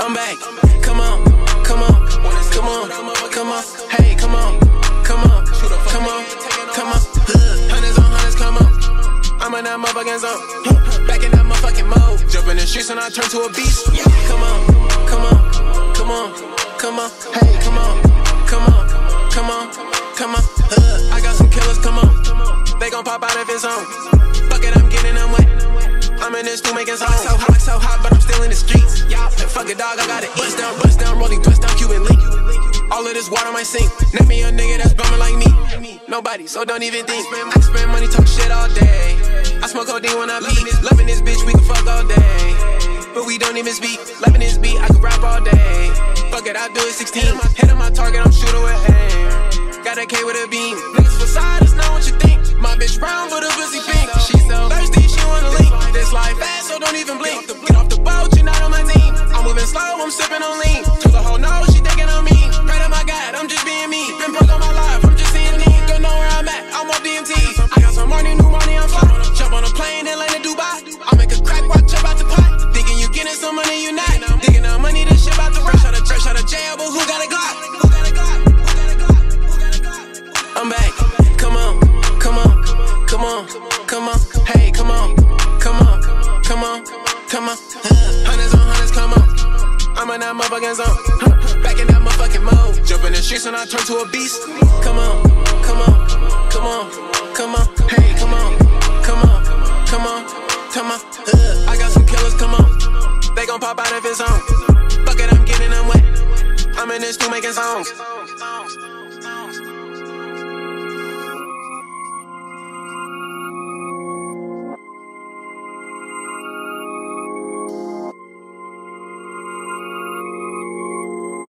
I'm back. Come on, come on, come on, come on. Hey, come on, come on, come on, come on. Hundreds on hundreds, come on. I'm in that motherfucking zone. Back in that motherfucking mode. Jump in the streets and I turn to a beast. Come on, come on, come on, come on. Hey, come on, come on, come on, come on. I got some killers, come on. They gon' pop out if it's on. Fuck it, I'm getting them wet. I'm in this stew making songs. So hot, so hot, but I'm still in the streets. Y'all dog, I got it. Bust down, bust down, rolling, bust down, Cuban link. All of this water might sink. Name me a nigga that's bumming like me. Nobody, so don't even think. I spend money, talk shit all day. I smoke codeine when I beat. Loving this bitch, we can fuck all day. But we don't even speak. Loving this beat, I can rap all day. Fuck it, I do it 16. Hit on my target, I'm shooting with aim. Got a K with a beam. Niggas facade, it's not what you think. My bitch brown, but a pussy pink. So sipping on lean. To the whole oh, nose, she thinking me. Pray to my God, I'm just being me. Been broke all my life, I'm just seeing me. Don't know where I'm at, I'm on DMT. I got some money, new money, I'm fly. Jump on a plane, then land in Dubai. I make a crack, watch up out the pot. Thinking you getting some money, you not. Digging out money, this shit about to rush out of fresh out of jail, but who got a Glock? Who got a Glock? Who got a Glock? Who got a Glock? I'm back. Come on, come on, come on, come on. Hey, come on, come on, come on, come on. Hundreds I'm in that motherfucking zone. Huh. Back in that motherfucking mode. Jump in the streets and I turn to a beast. Come on, come on, come on, come on. Hey, come on, come on, come on, come on. Uh, I got some killers, come on. They gon' pop out if it's on. Fuck it, I'm getting them wet. I'm in this stool making songs.